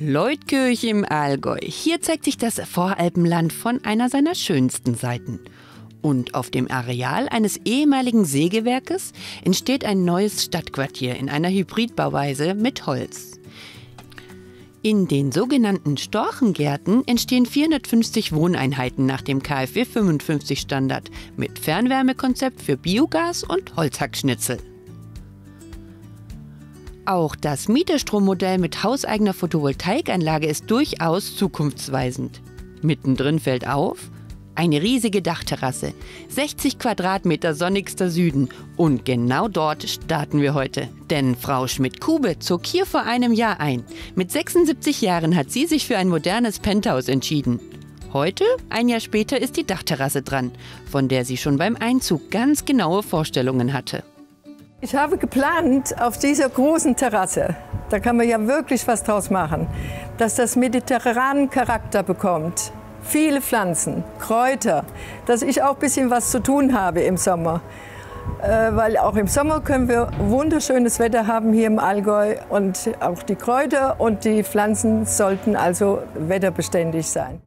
Leutkirch im Allgäu. Hier zeigt sich das Voralpenland von einer seiner schönsten Seiten. Und auf dem Areal eines ehemaligen Sägewerkes entsteht ein neues Stadtquartier in einer Hybridbauweise mit Holz. In den sogenannten Storchengärten entstehen 450 Wohneinheiten nach dem KfW 55 Standard mit Fernwärmekonzept für Biogas und Holzhackschnitzel. Auch das Mietestrommodell mit hauseigener Photovoltaikanlage ist durchaus zukunftsweisend. Mittendrin fällt auf, eine riesige Dachterrasse, 60 Quadratmeter sonnigster Süden. Und genau dort starten wir heute. Denn Frau Schmidt-Kube zog hier vor einem Jahr ein. Mit 76 Jahren hat sie sich für ein modernes Penthouse entschieden. Heute, ein Jahr später, ist die Dachterrasse dran, von der sie schon beim Einzug ganz genaue Vorstellungen hatte. Ich habe geplant, auf dieser großen Terrasse, da kann man ja wirklich was draus machen, dass das mediterranen Charakter bekommt. Viele Pflanzen, Kräuter, dass ich auch ein bisschen was zu tun habe im Sommer. Äh, weil auch im Sommer können wir wunderschönes Wetter haben hier im Allgäu und auch die Kräuter und die Pflanzen sollten also wetterbeständig sein.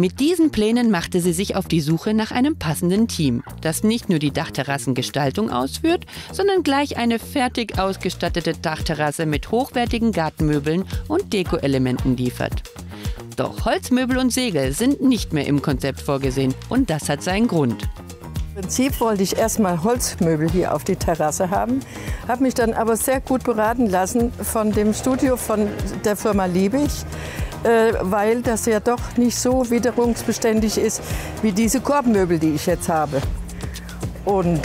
Mit diesen Plänen machte sie sich auf die Suche nach einem passenden Team, das nicht nur die Dachterrassengestaltung ausführt, sondern gleich eine fertig ausgestattete Dachterrasse mit hochwertigen Gartenmöbeln und Dekoelementen liefert. Doch Holzmöbel und Segel sind nicht mehr im Konzept vorgesehen und das hat seinen Grund. Im Prinzip wollte ich erstmal Holzmöbel hier auf die Terrasse haben, habe mich dann aber sehr gut beraten lassen von dem Studio von der Firma Liebig weil das ja doch nicht so witterungsbeständig ist wie diese Korbmöbel, die ich jetzt habe. Und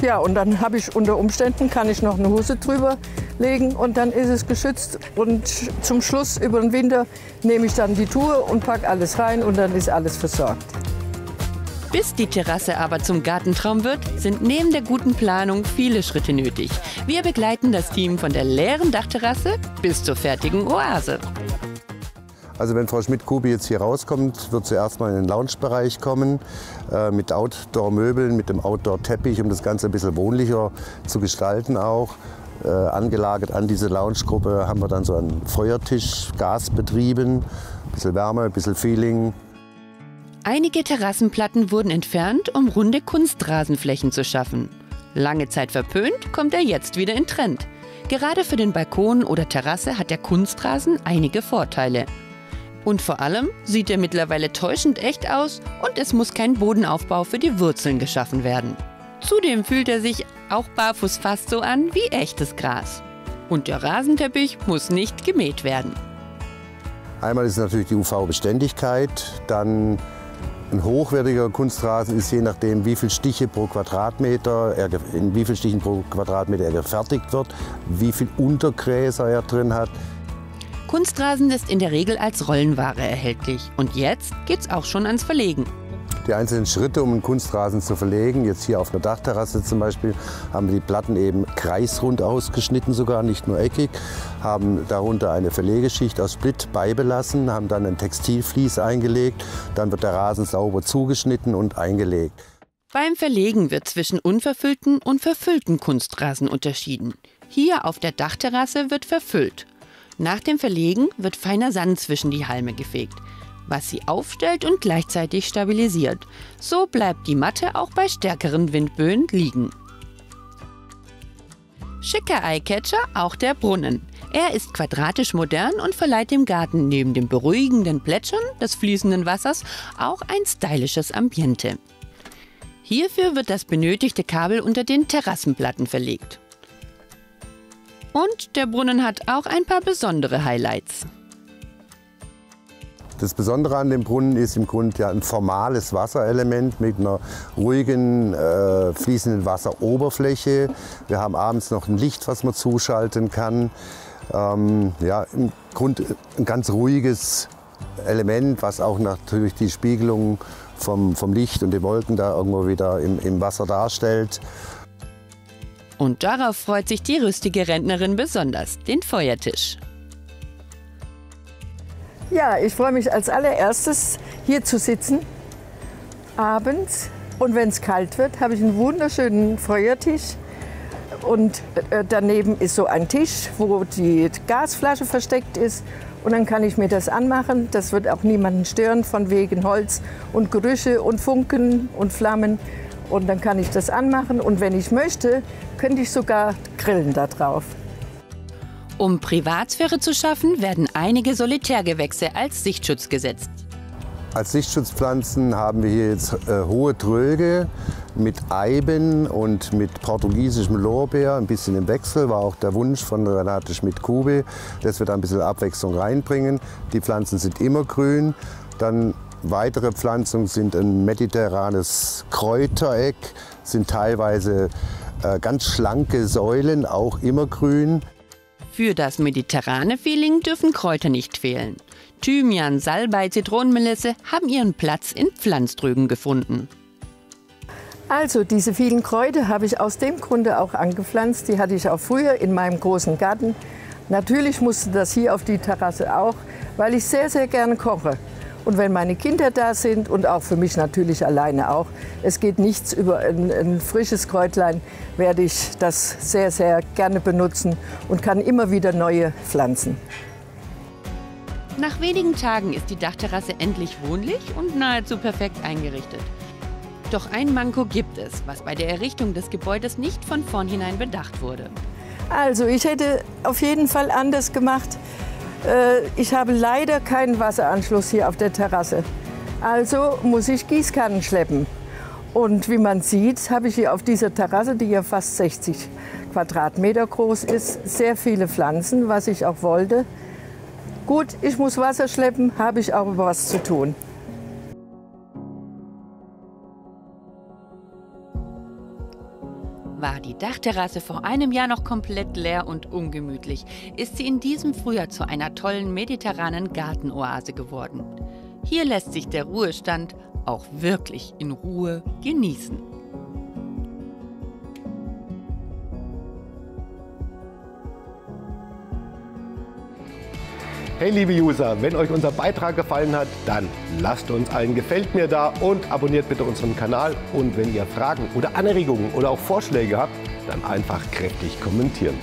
ja, und dann habe ich unter Umständen kann ich noch eine Hose drüber legen und dann ist es geschützt. Und zum Schluss über den Winter nehme ich dann die Tour und packe alles rein und dann ist alles versorgt. Bis die Terrasse aber zum Gartentraum wird, sind neben der guten Planung viele Schritte nötig. Wir begleiten das Team von der leeren Dachterrasse bis zur fertigen Oase. Also wenn Frau Schmidt-Kubi jetzt hier rauskommt, wird sie erstmal in den Lounge-Bereich kommen äh, mit Outdoor-Möbeln, mit dem Outdoor-Teppich, um das Ganze ein bisschen wohnlicher zu gestalten auch. Äh, angelagert an diese Lounge-Gruppe haben wir dann so einen Feuertisch, Gas betrieben, ein bisschen Wärme, ein bisschen Feeling. Einige Terrassenplatten wurden entfernt, um runde Kunstrasenflächen zu schaffen. Lange Zeit verpönt, kommt er jetzt wieder in Trend. Gerade für den Balkon oder Terrasse hat der Kunstrasen einige Vorteile. Und vor allem sieht er mittlerweile täuschend echt aus und es muss kein Bodenaufbau für die Wurzeln geschaffen werden. Zudem fühlt er sich auch barfuß fast so an wie echtes Gras. Und der Rasenteppich muss nicht gemäht werden. Einmal ist natürlich die UV-Beständigkeit, dann ein hochwertiger Kunstrasen ist je nachdem, wie viele Stiche pro Quadratmeter, er, in wie vielen Stichen pro Quadratmeter er gefertigt wird, wie viel Untergräser er drin hat. Kunstrasen ist in der Regel als Rollenware erhältlich. Und jetzt geht's auch schon ans Verlegen. Die einzelnen Schritte, um einen Kunstrasen zu verlegen, jetzt hier auf einer Dachterrasse zum Beispiel, haben wir die Platten eben kreisrund ausgeschnitten, sogar nicht nur eckig, haben darunter eine Verlegeschicht aus Split beibelassen, haben dann ein Textilvlies eingelegt, dann wird der Rasen sauber zugeschnitten und eingelegt. Beim Verlegen wird zwischen unverfüllten und verfüllten Kunstrasen unterschieden. Hier auf der Dachterrasse wird verfüllt. Nach dem Verlegen wird feiner Sand zwischen die Halme gefegt, was sie aufstellt und gleichzeitig stabilisiert. So bleibt die Matte auch bei stärkeren Windböen liegen. Schicker Eyecatcher auch der Brunnen. Er ist quadratisch modern und verleiht dem Garten neben dem beruhigenden Plätschern des fließenden Wassers auch ein stylisches Ambiente. Hierfür wird das benötigte Kabel unter den Terrassenplatten verlegt. Und der Brunnen hat auch ein paar besondere Highlights. Das Besondere an dem Brunnen ist im Grunde ja ein formales Wasserelement mit einer ruhigen, äh, fließenden Wasseroberfläche. Wir haben abends noch ein Licht, was man zuschalten kann. Ähm, ja, im Grunde ein ganz ruhiges Element, was auch natürlich die Spiegelung vom, vom Licht und den Wolken da irgendwo wieder im, im Wasser darstellt. Und darauf freut sich die rüstige Rentnerin besonders, den Feuertisch. Ja, ich freue mich als allererstes hier zu sitzen, abends. Und wenn es kalt wird, habe ich einen wunderschönen Feuertisch, Und äh, daneben ist so ein Tisch, wo die Gasflasche versteckt ist. Und dann kann ich mir das anmachen. Das wird auch niemanden stören von wegen Holz und Gerüche und Funken und Flammen. Und dann kann ich das anmachen. Und wenn ich möchte, könnte ich sogar grillen da drauf. Um Privatsphäre zu schaffen, werden einige Solitärgewächse als Sichtschutz gesetzt. Als Sichtschutzpflanzen haben wir hier jetzt äh, hohe Tröge mit Eiben und mit portugiesischem Lorbeer, ein bisschen im Wechsel, war auch der Wunsch von Renate Schmidt-Kube, dass wir da ein bisschen Abwechslung reinbringen. Die Pflanzen sind immer grün. Dann weitere Pflanzungen sind ein mediterranes Kräutereck, sind teilweise äh, ganz schlanke Säulen, auch immergrün. Für das mediterrane Feeling dürfen Kräuter nicht fehlen. Thymian, Salbei, Zitronenmelisse haben ihren Platz in Pflanztrögen gefunden. Also diese vielen Kräuter habe ich aus dem Grunde auch angepflanzt. Die hatte ich auch früher in meinem großen Garten. Natürlich musste das hier auf die Terrasse auch, weil ich sehr, sehr gerne koche. Und wenn meine Kinder da sind und auch für mich natürlich alleine auch, es geht nichts über ein, ein, frisches Kräutlein, werde ich das sehr, sehr gerne benutzen und kann immer wieder neue pflanzen. Nach wenigen Tagen ist die Dachterrasse endlich wohnlich und nahezu perfekt eingerichtet. Doch ein Manko gibt es, was bei der Errichtung des Gebäudes nicht von vornherein bedacht wurde. Also ich hätte auf jeden Fall anders gemacht. Äh, ich habe leider keinen Wasseranschluss hier auf der Terrasse. Also muss ich Gießkannen schleppen. Und wie man sieht, habe ich hier auf dieser Terrasse, die ja fast 60 Quadratmeter groß ist, sehr viele Pflanzen, was ich auch wollte. Gut, ich muss Wasser schleppen, habe ich aber was zu tun. Dachterrasse vor einem Jahr noch komplett leer und ungemütlich, ist sie in diesem Frühjahr zu einer tollen mediterranen Gartenoase geworden. Hier lässt sich der Ruhestand auch wirklich in Ruhe genießen. Hey liebe User, wenn euch unser Beitrag gefallen hat, dann lasst uns ein Gefällt mir da und abonniert bitte unseren Kanal. Und wenn ihr Fragen oder Anregungen oder auch Vorschläge habt, dann einfach kräftig kommentieren.